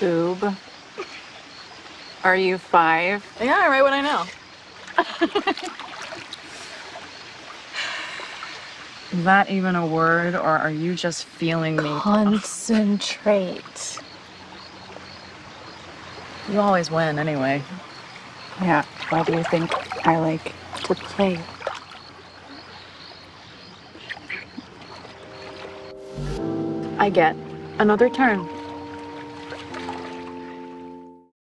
Boob. Are you five? Yeah, I write what I know. Is that even a word, or are you just feeling me? Concentrate. You always win anyway. Yeah, why do you think I like to play? I get another turn.